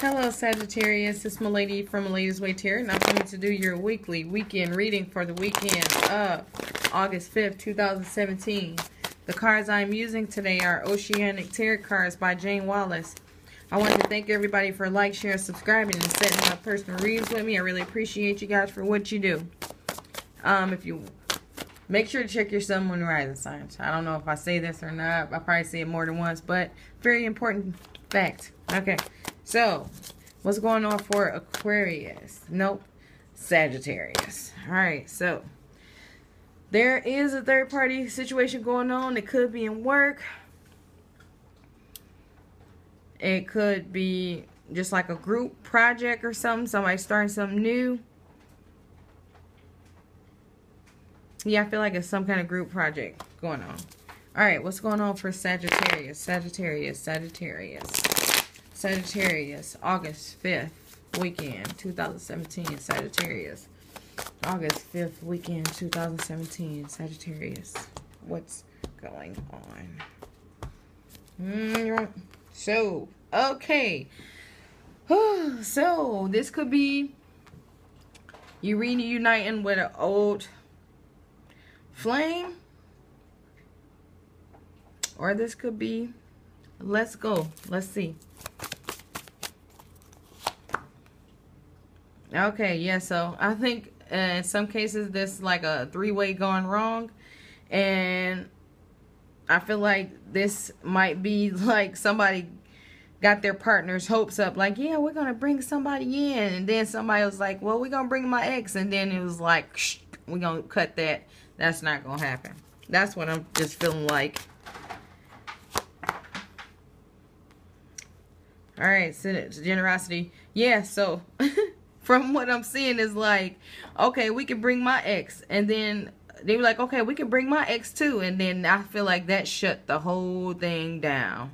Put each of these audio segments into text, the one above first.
Hello Sagittarius, it's Malady from Malady's Way Tarot, and I'm coming to do your weekly weekend reading for the weekend of August 5th, 2017. The cards I'm using today are Oceanic Tarot cards by Jayne Wallace. I want to thank everybody for like, sharing, subscribing, and setting up personal reads with me. I really appreciate you guys for what you do. Um, if you make sure to check your sun, moon, rising signs. I don't know if I say this or not. I probably say it more than once, but very important fact. Okay. So, what's going on for Aquarius? Nope. Sagittarius. Alright, so there is a third party situation going on. It could be in work. It could be just like a group project or something. Somebody starting something new. Yeah, I feel like it's some kind of group project going on. Alright, what's going on for Sagittarius? Sagittarius, Sagittarius. Sagittarius, August 5th weekend, 2017, Sagittarius. August 5th weekend, 2017, Sagittarius. What's going on? Mm, so, okay. so, this could be you reuniting with an old flame. Or this could be, let's go. Let's see. Okay, yeah, so I think uh, in some cases this is like a three-way gone wrong. And I feel like this might be like somebody got their partner's hopes up. Like yeah we're gonna bring somebody in. And then somebody was like well we're gonna bring my ex. And then it was like we're gonna cut that. That's not gonna happen. That's what i'm just feeling like. All right so generosity. Yeah so from what I'm seeing is like, okay, we can bring my ex. And then they were like, okay, we can bring my ex too. And then I feel like that shut the whole thing down.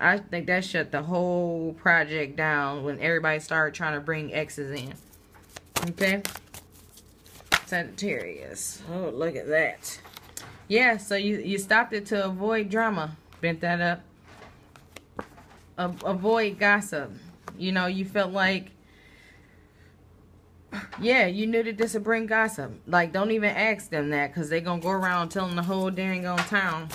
I think that shut the whole project down when everybody started trying to bring exes in. Okay? Sagittarius. Oh, look at that. Yeah, so you, you stopped it to avoid drama. Bent that up. A avoid gossip. You know, you felt like yeah, you knew that this would bring gossip. Like, don't even ask them that because they're going to go around telling the whole dang on town.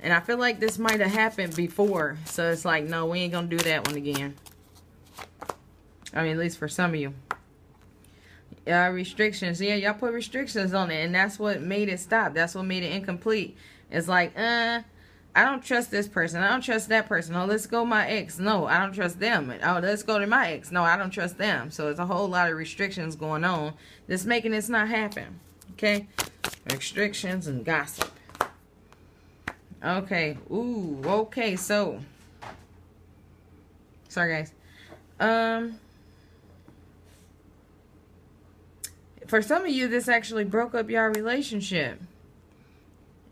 And I feel like this might have happened before. So it's like, no, we ain't going to do that one again. I mean, at least for some of you. Yeah, restrictions. Yeah, y'all put restrictions on it. And that's what made it stop. That's what made it incomplete. It's like, uh, I don't trust this person. I don't trust that person. Oh, let's go my ex. No, I don't trust them. Oh, let's go to my ex. No, I don't trust them. So it's a whole lot of restrictions going on that's making this not happen. Okay? Restrictions and gossip. Okay. Ooh, okay. So, sorry guys. Um, for some of you, this actually broke up your relationship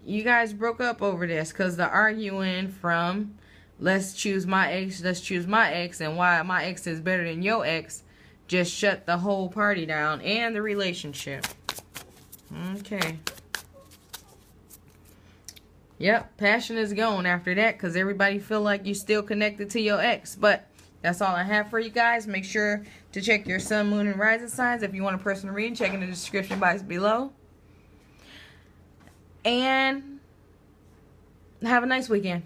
you guys broke up over this because the arguing from let's choose my ex, let's choose my ex, and why my ex is better than your ex just shut the whole party down and the relationship. Okay. Yep, passion is gone after that because everybody feel like you still connected to your ex. But that's all I have for you guys. Make sure to check your sun, moon, and rising signs. If you want a personal reading, check in the description box below. And have a nice weekend.